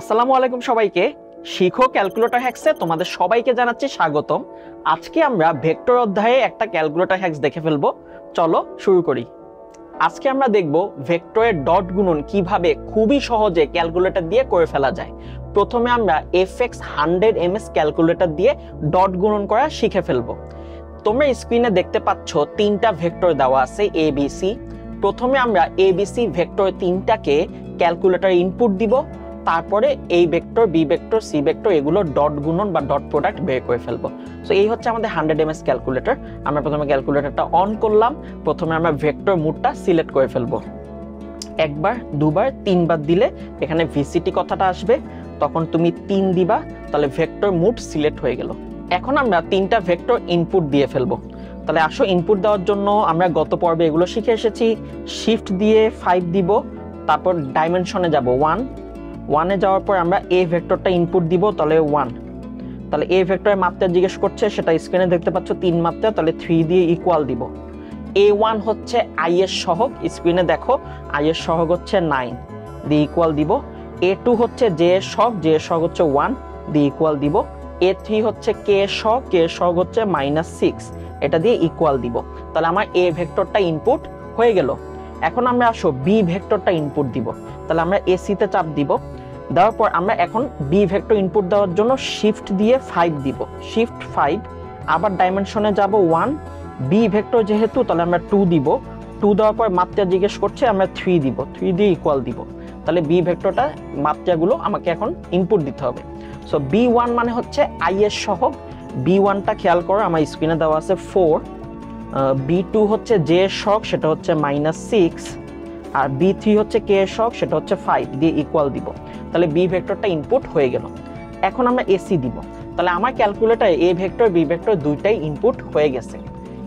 আসসালামু আলাইকুম সবাইকে। শিখো ক্যালকুলেটর হ্যাক্সে তোমাদের সবাইকে জানাচ্ছি স্বাগতম। আজকে আমরা ভেক্টর অধ্যায়ে একটা ক্যালকুলেটর হ্যাক্স দেখে ফেলব। চলো শুরু করি। আজকে আমরা দেখব ভেক্টরের ডট গুণন কীভাবে খুবই সহজে ক্যালকুলেটর দিয়ে করে ফেলা যায়। প্রথমে আমরা F X hundred M S calculator দিয়ে ডট গুণন করা শিখে ফেলব। তোমরা স্ক্রিনে দেখতে পাচ্ছ তিনটা ভেক্টর দেওয়া আছে, এ, বি, সি। প্রথমে আমরা এ, বি, সি ভেক্টর তিনটাকে ক্যালকুলেটর ইনপুট দিব। তারপরে এই vector B vector C vector এগুলো ডট গুণন বা ডট প্রোডাক্ট বের করে ফেলব। সো এই হচ্ছে আমাদের হান্ড্রেড এম এস ক্যালকুলেটর আমরা প্রথমে ক্যালকুলেটরটা অন করলাম। প্রথমে আমরা ভেক্টর মুডটা সিলেক্ট করে ফেলব। একবার, দুবার, তিনবার দিলে এখানে ভিসিটি কথাটা আসবে। তখন তুমি তিন দিবা, তাহলে ভেক্টর মুড সিলেক্ট হয়ে গেল। এখন আমরা তিনটা ভেক্টর ইনপুট দিয়ে ফেলব। তাহলে আসো ইনপুট দেওয়ার জন্য আমরা গত পর্বে এগুলো শিখে এসেছি। শিফট দিয়ে ফাইভ দিব, তারপর ডাইমেনশনে যাব। ওয়ান ওয়ানে যাওয়ার পর আমরা এ ভেক্টরটা ইনপুট দিব, তাহলে ওয়ান তাহলে এ ভেক্টরের মাত্রা জিজ্ঞেস করছে, সেটা স্ক্রিনে দেখতে পাচ্ছ, তিন মাত্রা, তাহলে থ্রি দিয়ে ইকুয়াল দিব। এ ওয়ান হচ্ছে আই এর সহগ স্ক্রিনে দেখো আই এর সহগ হচ্ছে নাইন দিয়ে ইকুয়াল দিব। এ টু হচ্ছে জে এর সহগ জে এর সহগ হচ্ছে ওয়ান দিয়ে ইকুয়াল দিব। এ থ্রি হচ্ছে কে সহগ কে সহগ হচ্ছে মাইনাস সিক্স এটা দিয়ে ইকুয়াল দিব। তাহলে আমার এ ভেক্টরটা ইনপুট হয়ে গেল। এখন আমরা আসো বি ভেক্টরটা ইনপুট দিব। তাহলে আমরা এসিতে চাপ দিব। দেওয়ার পর আমরা এখন বি ভেক্টর ইনপুট দেওয়ার জন্য শিফট দিয়ে ফাইভ দিব। শিফট ফাইভ আবার ডাইমেনশনে যাব ওয়ান বি ভেক্টর যেহেতু, তাহলে আমরা টু দিব। টু দেওয়ার পর মাত্রা জিজ্ঞেস করছে, আমরা থ্রি দিব। থ্রি দিয়ে ইকুয়াল দিব। তাহলে বি ভেক্টরটা মাত্রাগুলো আমাকে এখন ইনপুট দিতে হবে। সো বি ওয়ান মানে হচ্ছে আই এর সহগ। বি ওয়ানটা খেয়াল করো, আমার স্ক্রিনে দেওয়া আছে ফোর বি টু হচ্ছে এর শখ সেটা হচ্ছে মাইনাস সিক্স আর বি থ্রি হচ্ছে কে এর শখ সেটা হচ্ছে ফাইভ দিয়ে ইকুয়াল দিব। তাহলে বি ভেক্টরটা ইনপুট হয়ে গেল। এখন আমরা এসি দিব। তাহলে আমার ক্যালকুলেটারে এ ভেক্টর বি ভেক্টর দুইটাই ইনপুট হয়ে গেছে।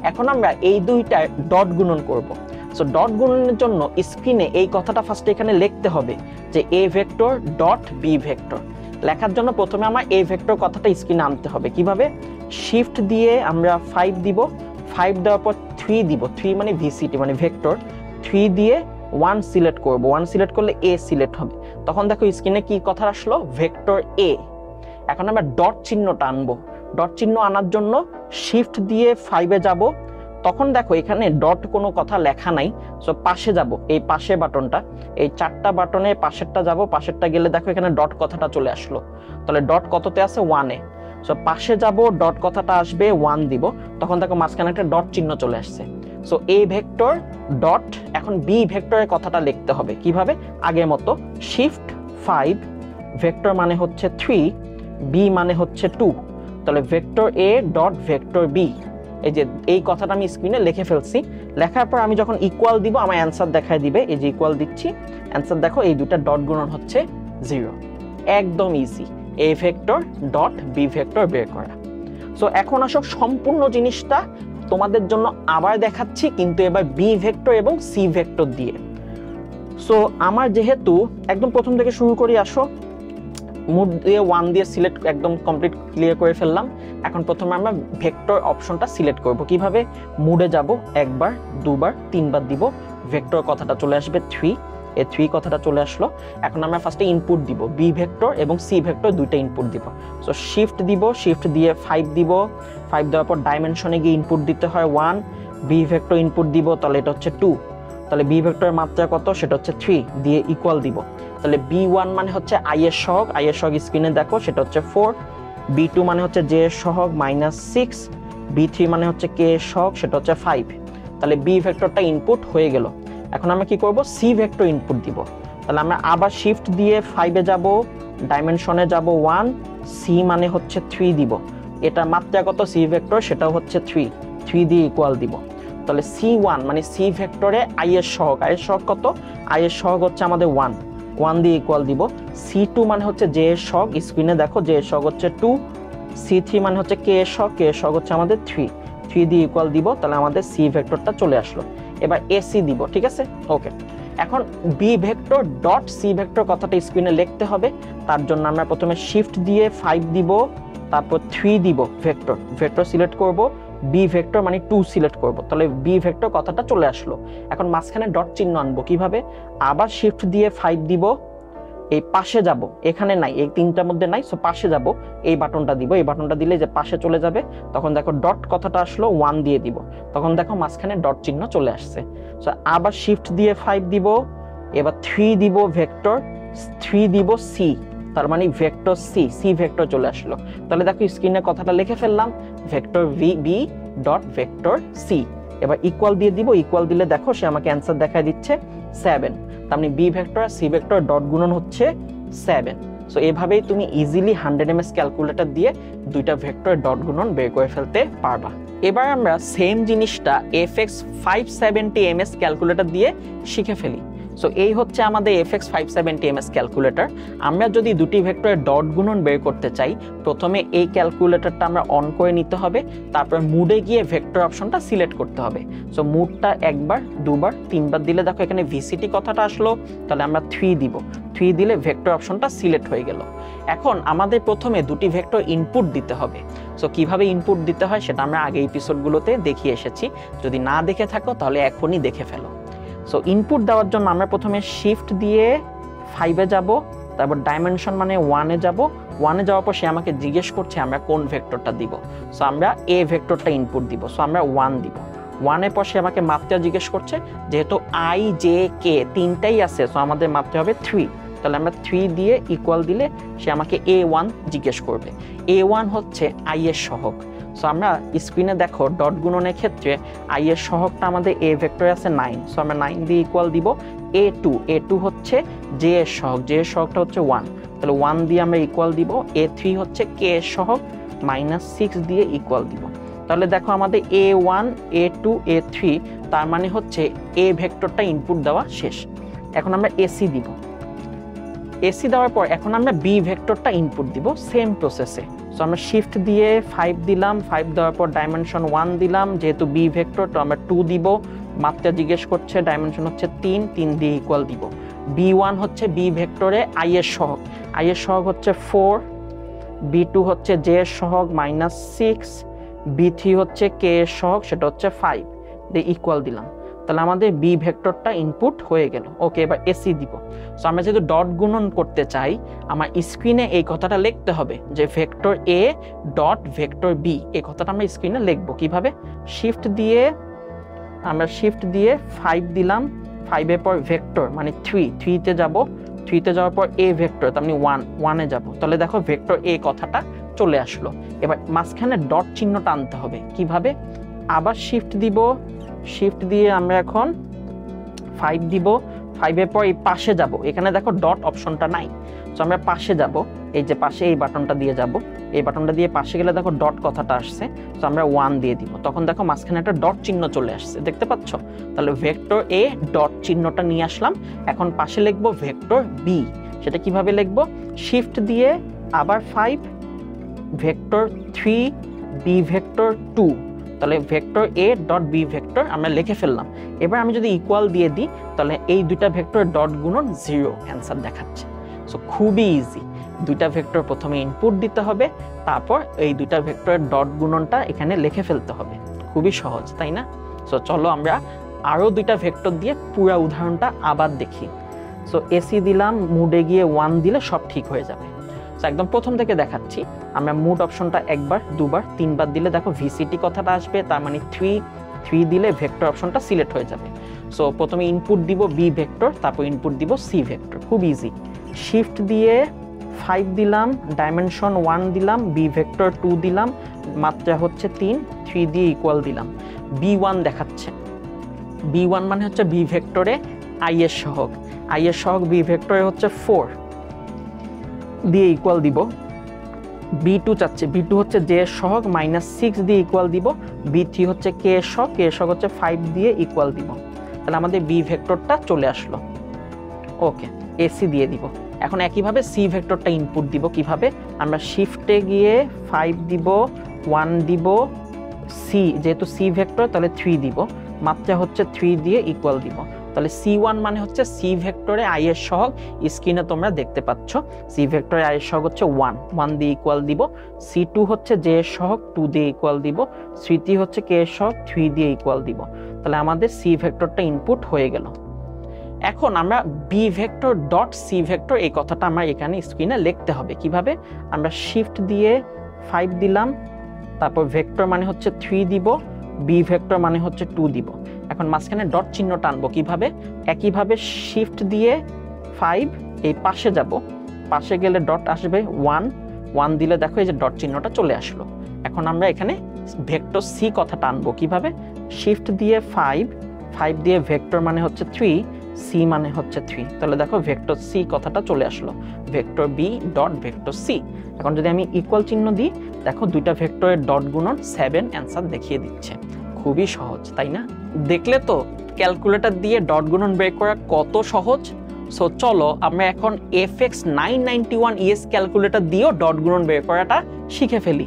এখন আমরা এই দুইটার ডট গুণন করব। সো ডট গুণনের জন্য স্ক্রিনে এই কথাটা ফার্স্টে এখানে লিখতে হবে যে A vector dot B vector. লেখার জন্য প্রথমে আমার এ ভেক্টর কথাটা স্ক্রিনে আনতে হবে। কীভাবে? শিফট দিয়ে আমরা ফাইভ দিব। ফাইভ দেওয়ার পর থ্রি দিব। থ্রি মানে ভিসিটি মানে ভেক্টর। থ্রি দিয়ে ওয়ান সিলেক্ট করব। ওয়ান সিলেক্ট করলে এ সিলেক্ট হবে। তখন দেখো স্ক্রিনে কি কথা আসলো? ভেক্টর এ এখন আমরা ডট চিহ্নটা আনব। ডট চিহ্ন আনার জন্য শিফট দিয়ে ফাইভে যাব। তখন দেখো এখানে ডট কোনো কথা লেখা নাই। সো পাশে যাব। এই পাশে বাটনটা এই চারটা বাটনে পাশেরটা যাব। পাশেরটা গেলে দেখো এখানে ডট কথাটা চলে আসলো। তাহলে ডট কততে আছে? ওয়ানে সো পাশে যাব ডট কথাটা আসবে ওয়ান দিব। তখন দেখো মাঝখানে একটা ডট চিহ্ন চলে আসছে। সো এ ভেক্টর ডট এখন বি ভেক্টরের কথাটা লিখতে হবে। কীভাবে? আগের মতো শিফট ফাইভ ভেক্টর মানে হচ্ছে থ্রি বি মানে হচ্ছে টু তাহলে vector A dot vector B এই যে, এই কথাটা আমি স্ক্রিনে লিখে ফেলছি। লেখার পর আমি যখন ইকুয়াল দিব আমার অ্যান্সার দেখায় দিবে। এই যে ইকুয়াল দিচ্ছি। অ্যান্সার দেখো, এই দুটা ডট গুণন হচ্ছে জিরো একদম easy A vector dot B vector বের করা। সো এখন আসো, সম্পূর্ণ জিনিসটা তোমাদের জন্য আবার দেখাচ্ছি, কিন্তু এবার বি ভেক্টর এবং সি ভেক্টর দিয়ে। সো আমার যেহেতু একদম প্রথম থেকে শুরু করি, আসো। মুড দিয়ে ওয়ান দিয়ে সিলেক্ট একদম কমপ্লিট ক্লিয়ার করে ফেললাম। এখন প্রথমে আমরা ভেক্টর অপশনটা সিলেক্ট করব। কীভাবে? মুডে যাব, একবার, দুবার, তিনবার দিব। ভেক্টর কথাটা চলে আসবে থ্রি এ থ্রি কথাটা চলে আসলো। এখন আমরা ফার্স্টে ইনপুট দিব বি ভেক্টর এবং সি ভেক্টর দুইটা ইনপুট দিব। সো শিফট দিব শিফট দিয়ে ফাইভ দিব। ফাইভ দেওয়ার পর ডাইমেনশনে গিয়ে ইনপুট দিতে হয় ওয়ান বি ভেক্টর ইনপুট দিব, তাহলে এটা হচ্ছে টু তাহলে বি ভেক্টরের মাত্রা কত? সেটা হচ্ছে থ্রি দিয়ে ইকুয়াল দিব। তাহলে বি ওয়ান মানে হচ্ছে আই এর সহগ আই এর সহগ স্ক্রিনে দেখো, সেটা হচ্ছে ফোর বি টু মানে হচ্ছে জে সহগ মাইনাস সিক্স বি থ্রি মানে হচ্ছে কে সহগ, সেটা হচ্ছে ফাইভ তাহলে বি ভেক্টরটা ইনপুট হয়ে গেল। এখন আমরা কি করব? সি ভেক্টর ইনপুট দিব। তাহলে আমরা আবার শিফট দিয়ে ফাইভে যাব ডাইমেনশনে যাব ওয়ান সি মানে হচ্ছে থ্রি দিব। এটা মাত্রা কত সি ভেক্টর সেটাও হচ্ছে থ্রি থ্রি দিয়ে ইকুয়াল দিব। তাহলে সি ওয়ান মানে সি ভেক্টরে আই এর সহগ। আই এর সহগ কত? আই এর সহগ হচ্ছে আমাদের ওয়ান ওয়ান দিয়ে ইকুয়াল দিব। সি টু মানে হচ্ছে জে এর সহগ। স্ক্রিনে দেখো জে এর সহগ হচ্ছে টু সি থ্রি মানে হচ্ছে কে এর সহগ। কে এর সহগ হচ্ছে আমাদের থ্রি থ্রি দিয়ে ইকুয়াল দিব। তাহলে আমাদের সি ভেক্টরটা চলে আসলো। এবার এসি দিব, ঠিক আছে? ওকে এখন B vector dot C vector কথাটা স্ক্রিনে লিখতে হবে। তার জন্য আমরা প্রথমে শিফট দিয়ে ফাইভ দিব, তারপর থ্রি দিব ভেক্টর ভেক্টর সিলেক্ট করব বি ভেক্টর মানে টু সিলেক্ট করব। তাহলে বি ভেক্টর কথাটা চলে আসলো। এখন মাঝখানে ডট চিহ্ন আনব কীভাবে? আবার শিফট দিয়ে ফাইভ দিব এই পাশে যাব, এখানে নাই, এই তিনটার মধ্যে নাই সো পাশে যাব, এই বাটনটা দিব, এই বাটনটা দিলে যে পাশে চলে যাবে, তখন দেখো ডট কথাটা আসলো ওয়ান দিয়ে দিব, তখন দেখো মাঝখানে ডট চিহ্ন চলে আসছে সো আবার শিফট দিয়ে ফাইভ দিব, এবার থ্রি দিব ভেক্টর থ্রি দিব সি তার মানে ভেক্টর সি সি ভেক্টর চলে আসলো, তাহলে দেখো স্ক্রিনে কথাটা লিখে ফেললাম vector V B dot vector C এবার ইকুয়াল দিয়ে দিব ইকুয়াল দিলে দেখো সে আমাকে অ্যান্সার দেখায় দিচ্ছে সেভেন তার B vector C vector dot গুণন হচ্ছে সেভেন সো এভাবেই তুমি easily hundred M S calculator দিয়ে দুইটা ভেক্টর ডট গুণন বের করে ফেলতে পারবা। এবার আমরা সেম জিনিসটা F X five seventy M S calculator দিয়ে শিখে ফেলি। সো এই হচ্ছে আমাদের F X five seventy M S calculator আমরা যদি দুটি ভেক্টরের ডট গুণন বের করতে চাই, প্রথমে এই ক্যালকুলেটরটা আমরা অন করে নিতে হবে, তারপর মুডে গিয়ে ভেক্টর অপশনটা সিলেক্ট করতে হবে। সো মুডটা একবার, দুবার, তিনবার দিলে দেখো এখানে ভিসিটি কথাটা আসলো, তাহলে আমরা থ্রি দিব। থ্রি দিলে ভেক্টর অপশনটা সিলেক্ট হয়ে গেল। এখন আমাদের প্রথমে দুটি ভেক্টর ইনপুট দিতে হবে। সো কীভাবে ইনপুট দিতে হয় সেটা আমরা আগে এপিসোডগুলোতে দেখিয়ে এসেছি। যদি না দেখে থাকো, তাহলে এখনই দেখে ফেলো। সো ইনপুট দেওয়ার জন্য আমরা প্রথমে শিফট দিয়ে ফাইভে যাব, তারপর ডাইমেনশন মানে ওয়ানে যাব। ওয়ানে যাওয়ার পর সে আমাকে জিজ্ঞেস করছে, আমরা কোন ভেক্টরটা দিব? সো আমরা এ ভেক্টরটা ইনপুট দিব সো আমরা ওয়ান দিব। ওয়ানের পর সে আমাকে মাপতে জিজ্ঞেস করছে, যেহেতু আই জে কে তিনটাই আছে সো আমাদের মাপতে হবে থ্রি তাহলে আমরা থ্রি দিয়ে ইকুয়াল দিলে সে আমাকে এ ওয়ান জিজ্ঞেস করবে। এ ওয়ান হচ্ছে আই এর সহগ। সো আমরা স্ক্রিনে দেখো ডট গুণনের ক্ষেত্রে আই এর সহগটা আমাদের এ ভেক্টরে আছে নাইন সো আমরা নাইন দিয়ে ইকুয়াল দিব এ টু এ টু হচ্ছে জে এর সহগ. জে এর সহগটা হচ্ছে ওয়ান তাহলে ওয়ান দিয়ে আমরা ইকুয়াল দিব এ থ্রি হচ্ছে কে এর সহগ মাইনাস সিক্স দিয়ে ইকুয়াল দিব। তাহলে দেখো আমাদের A one A two A three তার মানে হচ্ছে এ ভেক্টরটা ইনপুট দেওয়া শেষ। এখন আমরা এসি দিব। এসি দেওয়ার পর এখন আমরা বি ভেক্টরটা ইনপুট দিব সেম প্রসেসে সো আমরা শিফট দিয়ে ফাইভ দিলাম ফাইভ দেওয়ার পর ডাইমেনশন ওয়ান দিলাম, যেহেতু বি ভেক্টর তো আমরা টু দিব। মাত্রা জিজ্ঞেস করছে ডাইমেনশন হচ্ছে তিন তিন দিয়ে ইকুয়াল দিব। বি ওয়ান হচ্ছে বি ভেক্টরে আই এর সহগ। আই এর সহগ হচ্ছে ফোর বি টু হচ্ছে জে এর সহগ মাইনাস সিক্স বি থ্রি হচ্ছে কে এর সহগ, সেটা হচ্ছে ফাইভ দিয়ে ইকুয়াল দিলাম। তাহলে আমাদের বি ভেক্টরটা ইনপুট হয়ে গেল। ওকে এবার এসি দিব। সো আমরা যেহেতু ডট গুণন করতে চাই, আমার স্ক্রিনে এই কথাটা লিখতে হবে যে vector A dot vector B এই কথাটা আমরা স্ক্রিনে লিখব কীভাবে? শিফট দিয়ে, আমরা শিফট দিয়ে ফাইভ দিলাম। ফাইভের পর ভেক্টর মানে থ্রি থ্রিতে যাব। থ্রিতে যাওয়ার পর এ ভেক্টর তার মানে ওয়ান ওয়ানে যাব। তাহলে দেখো ভেক্টর এ কথাটা চলে আসলো। এবার মাঝখানে ডট চিহ্নটা আনতে হবে। কীভাবে? আবার শিফট দিব। শিফট দিয়ে আমরা এখন ফাইভ দিব। ফাইভের পর এই পাশে যাব। এখানে দেখো ডট অপশনটা নাই। তো আমরা পাশে যাব। এই যে পাশে এই বাটনটা দিয়ে যাব। এই বাটনটা দিয়ে পাশে গেলে দেখো ডট কথাটা আসছে। তো আমরা ওয়ান দিয়ে দিব। তখন দেখো মাঝখানে একটা ডট চিহ্ন চলে আসছে। দেখতে পাচ্ছ? তাহলে ভেক্টর এ ডট চিহ্নটা নিয়ে আসলাম। এখন পাশে লিখব ভেক্টর বি সেটা কীভাবে লিখব? শিফট দিয়ে আবার five vector three B vector two তাহলে vector A dot B vector আমরা লিখে ফেললাম। এবার আমি যদি ইকুয়াল দিয়ে দিই, তাহলে এই দুইটা ভেক্টর ডট গুণন জিরো অ্যান্সার দেখাচ্ছে। সো খুবই ইজি দুইটা ভেক্টর প্রথমে ইনপুট দিতে হবে, তারপর এই দুইটা ভেক্টরের ডট গুণনটা এখানে লিখে ফেলতে হবে। খুবই সহজ, তাই না? সো চলো আমরা আরও দুইটা ভেক্টর দিয়ে পুরা উদাহরণটা আবার দেখি। সো এসি দিলাম মুডে গিয়ে ওয়ান দিলে সব ঠিক হয়ে যাবে। সো একদম প্রথম থেকে দেখাচ্ছি। আমরা মুড অপশনটা একবার, দুবার, তিনবার দিলে দেখো ভিসিটি কথাটা আসবে, তার মানে থ্রি থ্রি দিলে ভেক্টর অপশনটা সিলেক্ট হয়ে যাবে। সো প্রথমে ইনপুট দিব বি ভেক্টর, তারপর ইনপুট দিব সি ভেক্টর। খুব ইজি শিফট দিয়ে ফাইভ দিলাম ডাইমেনশন ওয়ান দিলাম বি ভেক্টর টু দিলাম, মাত্রা হচ্ছে তিন থ্রি দিয়ে ইকুয়াল দিলাম। বি ওয়ান দেখাচ্ছে। বি ওয়ান মানে হচ্ছে বি ভেক্টরে আই এর সহগ। সহগ বি ভেক্টরে হচ্ছে ফোর দিয়ে ইকুয়াল দিব বি টু চাচ্ছে বি টু হচ্ছে জে সহগ মাইনাস সিক্স দিয়ে ইকুয়াল দিব বি থ্রি হচ্ছে কে সহগ কে সহগ হচ্ছে ফাইভ দিয়ে ইকুয়াল দিব। তাহলে আমাদের বি ভেক্টরটা চলে আসলো। ওকে এসি দিয়ে দিব। এখন একইভাবে সি ভেক্টরটা ইনপুট দিব কীভাবে? আমরা শিফটে গিয়ে ফাইভ দিব ওয়ান দিব সি যেহেতু সি ভেক্টর তাহলে থ্রি দিব। মাত্রা হচ্ছে থ্রি দিয়ে ইকুয়াল দিব। তাহলে সি ওয়ান মানে হচ্ছে সি ভেক্টরে আই এর সহগ। স্ক্রিনে তোমরা দেখতে পাচ্ছ সি ভেক্টরে আই এর সহগ হচ্ছে ওয়ান ওয়ান দিয়ে ইকুয়াল দিব। সি টু হচ্ছে জে এর সহগ টু দিয়ে ইকুয়াল দিব। স্মৃতি হচ্ছে কে এর সহগ থ্রি দিয়ে ইকুয়াল দিব। তাহলে আমাদের সি ভেক্টরটা ইনপুট হয়ে গেল। এখন আমরা B vector dot C vector এই কথাটা আমরা এখানে স্ক্রিনে লিখতে হবে। কীভাবে? আমরা শিফট দিয়ে ফাইভ দিলাম, তারপর ভেক্টর মানে হচ্ছে থ্রি দিব। বি ভেক্টর মানে হচ্ছে টু দিব। এখন মাঝখানে ডট চিহ্ন টানবো কীভাবে? একইভাবে শিফট দিয়ে ফাইভ এই পাশে যাব। পাশে গেলে ডট আসবে ওয়ান ওয়ান দিলে দেখো এই যে ডট চিহ্নটা চলে আসলো। এখন আমরা এখানে ভেক্টর সি কথা টানবো কীভাবে? শিফট দিয়ে ফাইভ ফাইভ দিয়ে ভেক্টর মানে হচ্ছে থ্রি সি মানে হচ্ছে থ্রি তাহলে দেখো ভেক্টর সি কথাটা চলে আসলো। Vector B dot vector C এখন যদি আমি ইকুয়াল চিহ্ন দিই, দেখো দুইটা ভেক্টরের ডট গুণন সেভেন অ্যান্সার দেখিয়ে দিচ্ছে। খুবই সহজ, তাই না? দেখলে তো ক্যালকুলেটর দিয়ে ডট গুণন বের করা কত সহজ? সো চলো আমরা এখন F X nine ninety one ES calculator দিয়েও ডট গুণন বের করাটা শিখে ফেলি।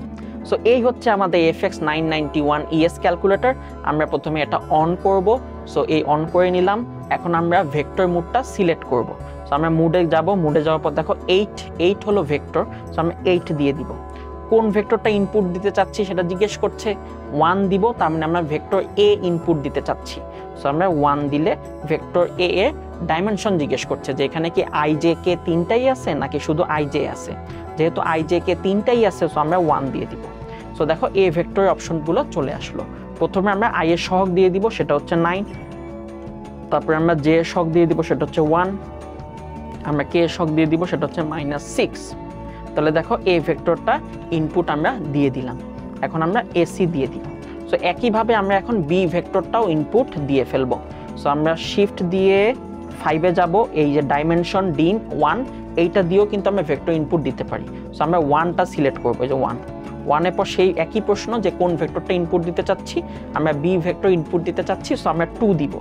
সো এই হচ্ছে আমাদের F X nine ninety one ES calculator আমরা প্রথমে এটা অন করব। সো এই অন করে নিলাম। এখন আমরা ভেক্টর মুডটা সিলেক্ট করব। সো আমরা মুডে যাব মুডে যাওয়ার পর দেখো এইট এইট হলো ভেক্টর সো আমরা এইট দিয়ে দিব। কোন ভেক্টরটা ইনপুট দিতে চাচ্ছি সেটা জিজ্ঞেস করছে ওয়ান দিব, তার মানে আমরা ভেক্টর এ ইনপুট দিতে চাচ্ছি। সো আমরা ওয়ান দিলে ভেক্টর এ এর ডাইমেনশন জিজ্ঞেস করছে যে এখানে কি আই জে কে তিনটাই আছে নাকি শুধু আই জে আছে? যেহেতু আই জে কে তিনটাই আছে সো আমরা ওয়ান দিয়ে দিব। সো দেখো এ ভেক্টরের অপশনগুলো চলে আসলো। প্রথমে আমরা আই এর সহগ দিয়ে দিব, সেটা হচ্ছে নাইন তারপরে আমরা যে সহগ দিয়ে দিব সেটা হচ্ছে ওয়ান আমরা কে সহগ দিয়ে দিব সেটা হচ্ছে মাইনাস সিক্স তাহলে দেখো এ ভেক্টরটা ইনপুট আমরা দিয়ে দিলাম। এখন আমরা এসি দিয়ে দিব। সো একইভাবে আমরা এখন বি ভেক্টরটাও ইনপুট দিয়ে ফেলব। সো আমরা শিফট দিয়ে ফাইভে যাব, এই যে ডাইমেনশন ডিম ওয়ান এইটা দিয়েও কিন্তু আমরা ভেক্টর ইনপুট দিতে পারি। সো আমরা ওয়ানটা সিলেক্ট করব যে ওয়ান ওয়ানের পর সেই একই প্রশ্ন যে কোন ভেক্টরটা ইনপুট দিতে চাচ্ছি, আমরা বি ভেক্টর ইনপুট দিতে চাচ্ছি সো আমরা টু দিব।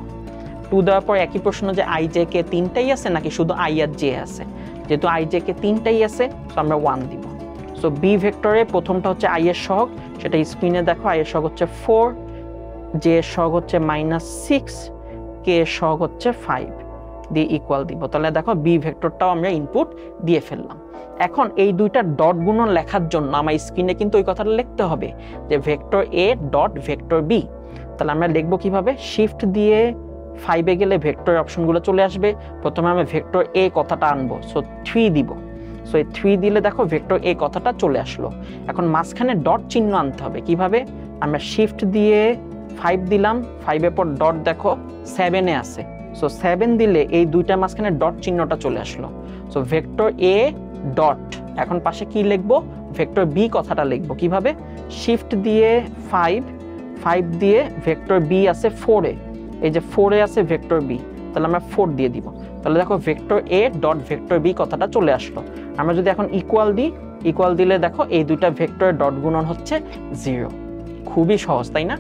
টু দেওয়ার পর একই প্রশ্ন যে আই জে কে তিনটাই আছে নাকি শুধু আই আর জে আছে? যেহেতু আই জে কে তিনটাই আছে সো আমরা ওয়ান দিব। সো বি ভেক্টরে প্রথমটা হচ্ছে আই এর সহগ, সেটা স্ক্রিনে দেখো আই এর সহগ হচ্ছে ফোর জে এর সহগ হচ্ছে মাইনাস সিক্স কে এর সহগ হচ্ছে ফাইভ দিয়ে ইকুয়াল দিব। তাহলে দেখো বি ভেক্টরটাও আমরা ইনপুট দিয়ে ফেললাম। এখন এই দুইটা ডট গুণন লেখার জন্য আমার স্ক্রিনে কিন্তু ওই কথাটা লিখতে হবে যে vector A dot vector B তাহলে আমরা লিখব কীভাবে? শিফট দিয়ে ফাইভে গেলে ভেক্টরের অপশনগুলো চলে আসবে। প্রথমে আমরা ভেক্টর এ কথাটা আনব সো থ্রি দিব। সো এই থ্রি দিলে দেখো ভেক্টর এ কথাটা চলে আসলো। এখন মাঝখানে ডট চিহ্ন আনতে হবে, কীভাবে? আমরা শিফট দিয়ে ফাইভ দিলাম ফাইভের পর ডট দেখো সেভেনে আছে। সো সেভেন দিলে এই দুইটা মাঝখানে ডট চিহ্নটা চলে আসলো। সো ভেক্টর এ ডট এখন পাশে কি লিখব? ভেক্টর বি কথাটা লিখব, কীভাবে? শিফট দিয়ে ফাইভ ফাইভ দিয়ে ভেক্টর বি আছে ফোরে এই যে ফোরে আছে ভেক্টর বি তাহলে আমরা ফোর দিয়ে দিব। তাহলে দেখো vector A dot vector B কথাটা চলে আসলো। আমরা যদি এখন ইকুয়াল দিই ইকুয়াল দিলে দেখো এই দুইটা ভেক্টরের ডট গুণন হচ্ছে জিরো খুবই সহজ, তাই না?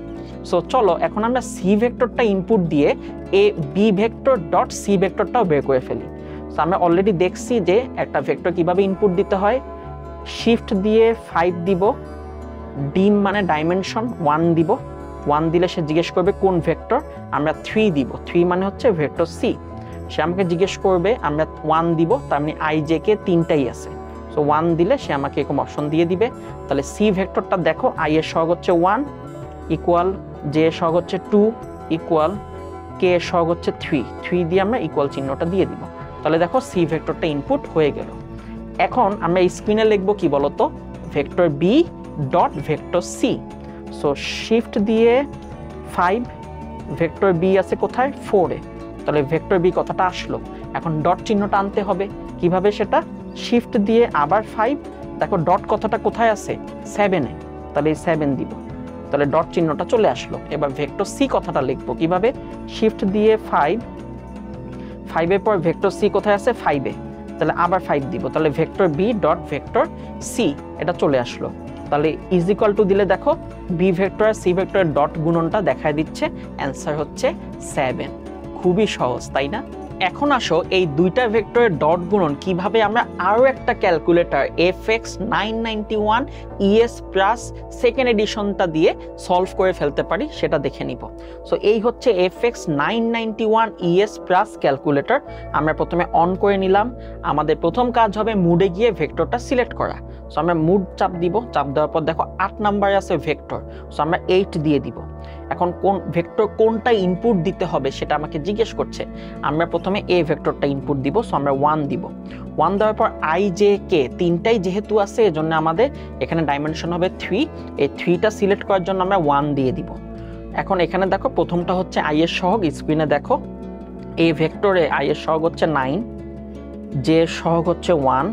সো চলো এখন আমরা সি ভেক্টরটা ইনপুট দিয়ে A B vector dot C ভেক্টরটাও বের করে ফেলি। সো আমরা অলরেডি দেখছি যে একটা ভেক্টর কীভাবে ইনপুট দিতে হয়। শিফট দিয়ে ফাইভ দিব ডিম মানে ডাইমেনশন ওয়ান দিব। ওয়ান দিলে সে জিজ্ঞেস করবে, কোন ভেক্টর আমরা থ্রি দিব। থ্রি মানে হচ্ছে ভেক্টর সি সে আমাকে জিজ্ঞেস করবে, আমরা ওয়ান দিব, তার মানে আই জে কে তিনটাই আছে। সো ওয়ান দিলে সে আমাকে এরকম অপশন দিয়ে দিবে। তাহলে সি ভেক্টরটা দেখো আই এর সহগ হচ্ছে ওয়ান ইকুয়াল জে সহগ হচ্ছে টু ইকুয়াল কে এর সহগ হচ্ছে থ্রি থ্রি দিয়ে আমরা ইকুয়াল চিহ্নটা দিয়ে দিব। তাহলে দেখো সি ভেক্টরটা ইনপুট হয়ে গেল। এখন আমরা স্ক্রিনে লিখব কি বলতো? Vector B dot vector C so shift দিয়ে ফাইভ ভেক্টর বি আছে কোথায়? ফোরে তাহলে ভেক্টর বি কথাটা আসলো। এখন ডট চিহ্নটা আনতে হবে। কীভাবে সেটা? শিফট দিয়ে আবার ফাইভ দেখো ডট কথাটা কোথায় আছে? সেভেনে তাহলে এই সেভেন দিব। তাহলে ডট চিহ্নটা চলে আসলো। এবার ভেক্টর সি কথাটা লিখব কীভাবে? শিফট দিয়ে ফাইভ ফাইভের পর ভেক্টর সি কোথায় আছে? ফাইভে তাহলে আবার ফাইভ দিব। তাহলে vector B dot vector C এটা চলে আসলো। তাহলে ইজ টু দিলে দেখো বি ভেক্টর সি ভেক্টরের ডট গুণনটা দেখায় দিচ্ছে। অ্যান্সার হচ্ছে সেভেন খুবই সহজ, তাই না? এখন আসো এই দুইটা ভেক্টরের ডট গুণন কীভাবে আমরা আরও একটা calculator F X nine ninety one ES plus second এডিশনটা দিয়ে সলভ করে ফেলতে পারি, সেটা দেখে নিব। সো এই হচ্ছে F X nine ninety one ES plus calculator. আমরা প্রথমে অন করে নিলাম। আমাদের প্রথম কাজ হবে মুডে গিয়ে ভেক্টরটা সিলেক্ট করা। সো আমরা মুড চাপ দিব, চাপ দেওয়ার পর দেখো আট নাম্বারে আছে ভেক্টর। সো আমরা এইট দিয়ে দিব। এখন কোন ভেক্টর কোনটা ইনপুট দিতে হবে সেটা আমাকে জিজ্ঞেস করছে। আমরা প্রথমে এ ভেক্টরটা ইনপুট দিব সো আমরা ওয়ান দিব। ওয়ান দেওয়ার পর আই জে কে তিনটাই যেহেতু আছে, এজন্য আমাদের এখানে ডাইমেনশন হবে থ্রি এই থ্রিটা সিলেক্ট করার জন্য আমরা ওয়ান দিয়ে দিব। এখন এখানে দেখো, প্রথমটা হচ্ছে আই এর সহগ স্ক্রিনে দেখো। এ ভেক্টরে আই এর সহগ হচ্ছে নাইন জে সহগ হচ্ছে ওয়ান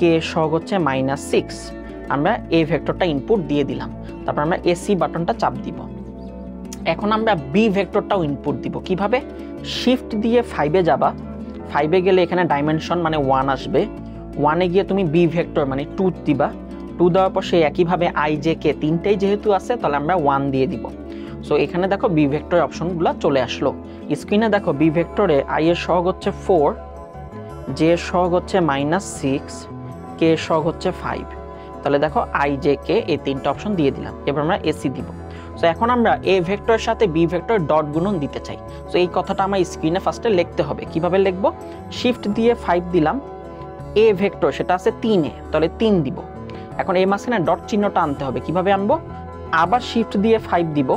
কে সহগ হচ্ছে মাইনাস সিক্স আমরা এ ভেক্টরটা ইনপুট দিয়ে দিলাম। তারপর আমরা এসি বাটনটা চাপ দিব। এখন আমরা বি ভেক্টরটাও ইনপুট দিব। কীভাবে? শিফট দিয়ে ফাইভে যাবা। ফাইভে গেলে এখানে ডাইমেনশন মানে ওয়ান আসবে। ওয়ানে গিয়ে তুমি বি ভেক্টর মানে টু দিবা। টু দেওয়ার পর সেই একইভাবে আই জে কে তিনটেই যেহেতু আছে, তাহলে আমরা ওয়ান দিয়ে দিব। সো এখানে দেখো বি ভেক্টর অপশনগুলো চলে আসলো। স্ক্রিনে দেখো বি ভেক্টরে আই এর সহগ হচ্ছে ফোর জে এর সহগ হচ্ছে মাইনাস সিক্স কে এর সহগ হচ্ছে ফাইভ তাহলে দেখো আই জে কে এই তিনটা অপশন দিয়ে দিলাম। এবার আমরা এসি দিব। সো এখন আমরা এ ভেক্টরের সাথে বি ভেক্টর ডট গুণন দিতে চাই। সো এই কথাটা আমার স্ক্রিনে ফার্স্টে লিখতে হবে। কীভাবে লিখব? শিফট দিয়ে ফাইভ দিলাম। এ ভেক্টর সেটা আছে তিনে তাহলে তিন দিব। এখন এই মাঝখানে ডট চিহ্নটা আনতে হবে। কীভাবে আনব? আবার শিফট দিয়ে ফাইভ দিব।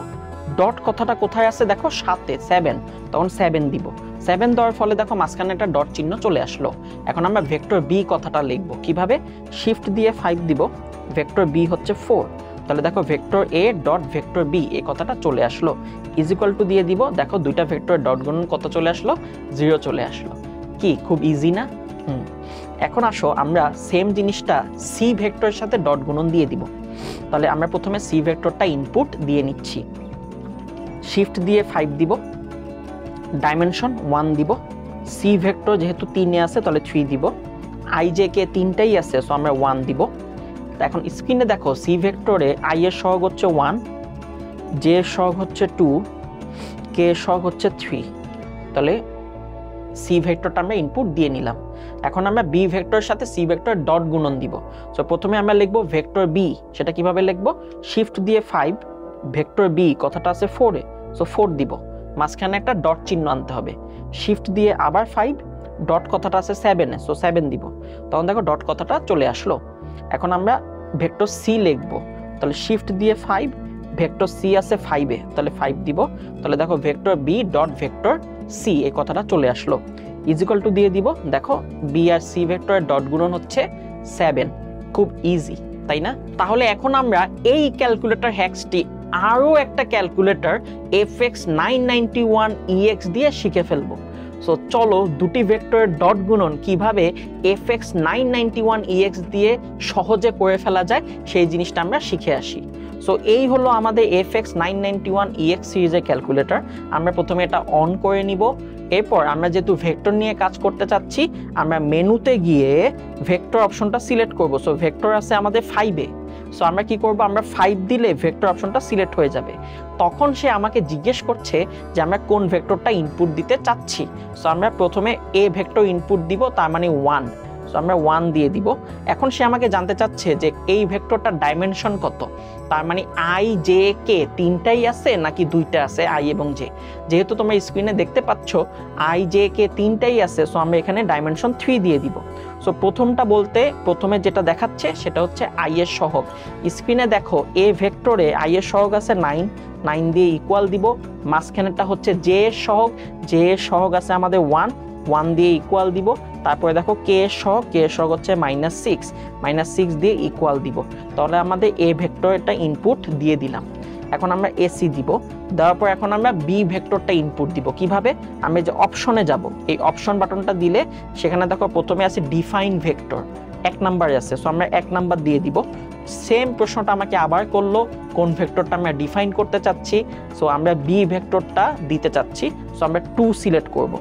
ডট কথাটা কোথায় আছে দেখো? সাতে সেভেন তখন সেভেন দিব। সেভেন দেওয়ার ফলে দেখো মাঝখানে একটা ডট চিহ্ন চলে আসলো। এখন আমরা ভেক্টর বি কথাটা লিখব। কীভাবে? শিফট দিয়ে ফাইভ দিব। ভেক্টর বি হচ্ছে ফোর তাহলে দেখো vector A dot vector B এই কথাটা চলে আসলো। ইজিক্যাল টু দিয়ে দিব, দেখো দুইটা ভেক্টর ডট গুণন কত চলে আসলো? জিরো চলে আসলো। কি, খুব ইজি না? হুম। এখন আসো, আমরা সেম জিনিসটা সি ভেক্টরের সাথে ডট গুণন দিয়ে দিব। তাহলে আমরা প্রথমে সি ভেক্টরটা ইনপুট দিয়ে নিচ্ছি। শিফট দিয়ে ফাইভ দিব। ডাইমেনশন ওয়ান দিব। সি ভেক্টর যেহেতু তিনে আছে, তাহলে থ্রি দিব। আই জে কে তিনটাই আছে সো আমরা ওয়ান দিব। তো এখন স্ক্রিনে দেখো সি ভেক্টরে আই এর সহগ হচ্ছে ওয়ান জে এর সহগ হচ্ছে টু কে এর সহগ হচ্ছে থ্রি তাহলে সি ভেক্টরটা আমরা ইনপুট দিয়ে নিলাম। এখন আমরা বি ভেক্টরের সাথে সি ভেক্টর ডট গুণন দিব। সো প্রথমে আমরা লিখব ভেক্টর বি সেটা কীভাবে লিখব? শিফট দিয়ে ফাইভ ভেক্টর বি কথাটা আছে ফোরে সো ফোর দিব। মাঝখানে একটা ডট চিহ্ন আনতে হবে। শিফট দিয়ে আবার ফাইভ ডট কথাটা আছে সেভেনে সো সেভেন দিব। তখন দেখো ডট কথাটা চলে আসলো। এখন আমরা ভেক্টর সি লিখব। তাহলে শিফট দিয়ে ফাইভ ভেক্টর সি আছে ফাইভে তাহলে ফাইভ দিব। তাহলে দেখো vector B dot vector C এই কথাটা চলে আসলো। ইজিক্যাল টু দিয়ে দিব, দেখো বি আর সি ভেক্টরের ডট গুণন হচ্ছে সেভেন খুব ইজি তাই না? তাহলে এখন আমরা এই ক্যালকুলেটর হ্যাক্সটি আরও একটা calculator F X nine ninety one EX দিয়ে শিখে ফেলব। সো চলো দুটি ভেক্টরের ডট গুণন কীভাবে F X nine ninety one EX দিয়ে সহজে করে ফেলা যায়, সেই জিনিসটা আমরা শিখে আসি। সো এই হলো আমাদের F X nine ninety one EX সিরিজের ক্যালকুলেটর আমরা প্রথমে এটা অন করে নিব। এরপর আমরা যেহেতু ভেক্টর নিয়ে কাজ করতে চাচ্ছি, আমরা মেনুতে গিয়ে ভেক্টর অপশনটা সিলেক্ট করব। সো ভেক্টর আছে আমাদের ফাইভে সো আমরা কি করব? আমরা ফাইভ দিলে ভেক্টর অপশনটা সিলেক্ট হয়ে যাবে। তখন সে আমাকে জিজ্ঞেস করছে যে, আমরা কোন ভেক্টরটা ইনপুট দিতে চাচ্ছি? সো আমরা প্রথমে এ ভেক্টর ইনপুট দিব, তার মানে ওয়ান আমরা ওয়ান দিয়ে দিব। এখন সে আমাকে জানতে চাচ্ছে যে এই ভেক্টরটার ডাইমেনশন কত? তার মানে আই জে কে তিনটাই আছে নাকি দুইটা আছে আই এবং জে যেহেতু তোমরা স্ক্রিনে দেখতে পাচ্ছ আই জে কে তিনটাই আছে সো আমরা এখানে ডাইমেনশন থ্রি দিয়ে দিব। সো প্রথমটা বলতে, প্রথমে যেটা দেখাচ্ছে, সেটা হচ্ছে আই এর সহগ। স্ক্রিনে দেখো এ ভেক্টরে আই এর সহগ আছে নাইন নাইন দিয়ে ইকুয়াল দিব। মাঝখানেরটা হচ্ছে জে এর সহগ। জে এর সহগ আছে আমাদের ওয়ান ওয়ান দিয়ে ইকুয়াল দিব। তারপরে দেখো কে সহগ কে সহগ হচ্ছে মাইনাস সিক্স মাইনাস সিক্স দিয়ে ইকুয়াল দিব। তাহলে আমাদের এ ভেক্টরটা ইনপুট দিয়ে দিলাম। এখন আমরা এসি দিব। দেওয়ার পর এখন আমরা বি ভেক্টরটা ইনপুট দিব। কীভাবে? আমি যে অপশনে যাব, এই অপশন বাটনটা দিলে সেখানে দেখো প্রথমে আছে ডিফাইন ভেক্টর এক নাম্বারে আছে। সো আমরা এক নাম্বার দিয়ে দিব। সেম প্রশ্নটা আমাকে আবার করল, কোন ভেক্টরটা আমরা ডিফাইন করতে চাচ্ছি? সো আমরা বি ভেক্টরটা দিতে চাচ্ছি। সো আমরা টু সিলেক্ট করব।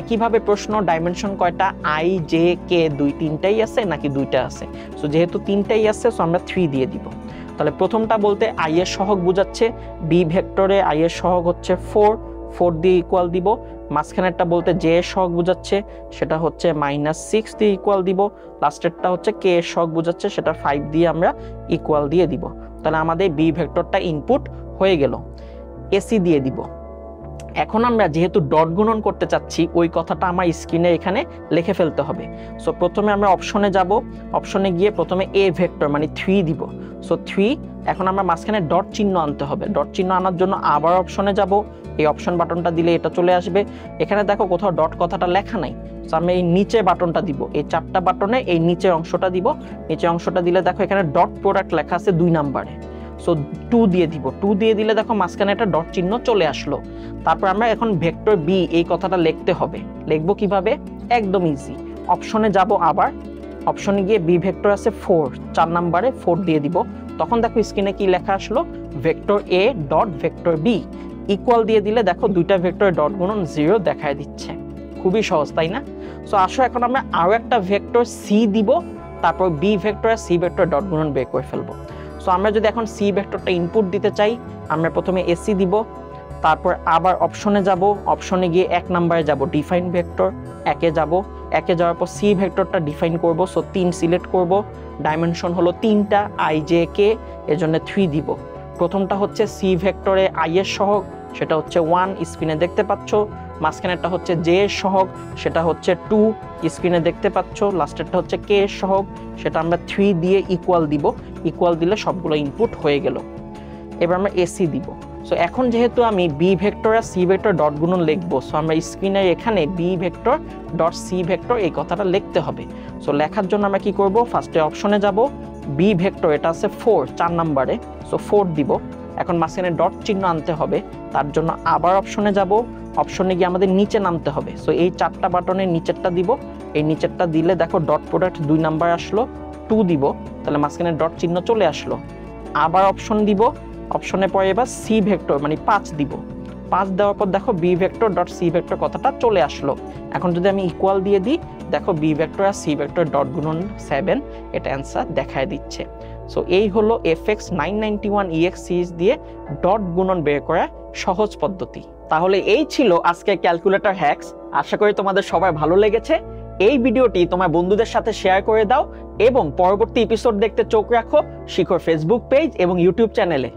একইভাবে প্রশ্ন ডাইমেনশন কয়টা? আই জে কে দুই তিনটাই আছে নাকি দুইটা আছে? সো যেহেতু তিনটাই আছে সো আমরা থ্রি দিয়ে দিব। তাহলে প্রথমটা বলতে আই এর সহগ বোঝাচ্ছে বি ভেক্টরে আই এর সহগ হচ্ছে ফোর ফোর দিয়ে ইকুয়াল দিব। মাঝখানেরটা বলতে জে এর সহগ বোঝাচ্ছে, সেটা হচ্ছে মাইনাস সিক্স দিয়ে ইকুয়াল দিব। লাস্টেরটা হচ্ছে কে এর সহগ বোঝাচ্ছে, সেটা ফাইভ দিয়ে আমরা ইকুয়াল দিয়ে দিব। তাহলে আমাদের বি ভেক্টরটা ইনপুট হয়ে গেল। এসি দিয়ে দিব। এখন আমরা যেহেতু ডট গুণন করতে চাচ্ছি, ওই কথাটা আমার স্ক্রিনে এখানে লিখে ফেলতে হবে। সো প্রথমে আমরা অপশনে যাব। অপশনে গিয়ে প্রথমে এ ভেক্টর মানে থ্রি দিব। সো থ্রি এখন আমরা মাঝখানে ডট চিহ্ন আনতে হবে। ডট চিহ্ন আনার জন্য আবার অপশনে যাব। এই অপশন বাটনটা দিলে এটা চলে আসবে। এখানে দেখো কোথাও ডট কথাটা লেখা নাই। সো আমি এই নিচে বাটনটা দিব। এই চারটা বাটনে এই নিচের অংশটা দিব। নিচে অংশটা দিলে দেখো এখানে ডট প্রোডাক্ট লেখা আছে দুই নাম্বারে সো টু দিয়ে দিব। টু দিয়ে দিলে দেখো মাঝখানে একটা ডট চিহ্ন চলে আসলো। তারপর আমরা এখন ভেক্টর বি এই কথাটা লিখতে হবে। লিখব কীভাবে? একদম ইজি অপশনে যাব আবার। অপশনে গিয়ে বি ভেক্টর আছে ফোর চার নাম্বারে ফোর দিয়ে দিব। তখন দেখো স্ক্রিনে কি লেখা আসলো? Vector A dot vector B equal দিয়ে দিলে দেখো দুইটা ভেক্টর ডট গুণন জিরো দেখায় দিচ্ছে। খুবই সহজ, তাই না? সো আসো এখন আমরা আরও একটা ভেক্টর সি দিব। তারপর বি ভেক্টর আর সি ভেক্টর ডট গুণন বের করে ফেলব। সো আমরা যদি এখন সি ভেক্টরটা ইনপুট দিতে চাই, আমরা প্রথমে এসি দিব, তারপর আবার অপশনে যাব অপশনে গিয়ে এক নাম্বারে যাব ডিফাইন ভেক্টর একে যাব, একে যাওয়ার পর সি ভেক্টরটা ডিফাইন করব সো তিন সিলেক্ট করব ডাইমেনশন হলো তিনটা আই জে কে এজন্য থ্রি দিব। প্রথমটা হচ্ছে সি ভেক্টরে আই এর সহগ, সেটা হচ্ছে ওয়ান স্ক্রিনে দেখতে পাচ্ছ। মাঝখানেরটা হচ্ছে জে সহগ, সেটা হচ্ছে টু স্ক্রিনে দেখতে পাচ্ছ। লাস্টেরটা হচ্ছে কে সহগ, সেটা আমরা থ্রি দিয়ে ইকুয়াল দিব। ইকুয়াল দিলে সবগুলো ইনপুট হয়ে গেল। এবার আমরা এসি দিব। সো এখন যেহেতু আমি বি ভেক্টর আর সি ভেক্টর ডট গুণন লিখব সো আমরা স্ক্রিনে এখানে B vector dot C vector এই কথাটা লিখতে হবে। সো লেখার জন্য আমরা কি করব? ফার্স্টে অপশনে যাব। বি ভেক্টর এটা আছে ফোর চার নাম্বারে। সো ফোর দিব। এখন মাঝখানে ডট চিহ্ন আনতে হবে। তার জন্য আবার অপশনে যাব। অপশনে গিয়ে আমাদের নিচে নামতে হবে। সো এই চারটা বাটনের নিচেরটা দিব। এই নিচেরটা দিলে দেখো ডট প্রোডাক্ট দুই নাম্বার আসলো টু দিব। তাহলে মাঝখানে ডট চিহ্ন চলে আসলো। আবার অপশন দিব। অপশনে পরে এবার সি ভেক্টর মানে পাঁচ দিব। পাঁচ দেওয়ার পর দেখো B vector dot C vector কথাটা চলে আসলো। এখন যদি আমি ইকুয়াল দিয়ে দিই দেখো বি ভেক্টর আর সি ভেক্টর ডট গুণন সেভেন এটা অ্যান্সার দেখায় দিচ্ছে। সো এই হলো F X nine ninety one দিয়ে ডট গুণন বের করার সহজ পদ্ধতি। তাহলে এই ছিল আজকে ক্যালকুলেটর হ্যাক্স আশা করি তোমাদের সবাই ভালো লেগেছে। এই ভিডিওটি তোমার বন্ধুদের সাথে শেয়ার করে দাও এবং পরবর্তী এপিসোড দেখতে চোখ রাখো শিখর ফেসবুক পেজ এবং ইউটিউব চ্যানেলে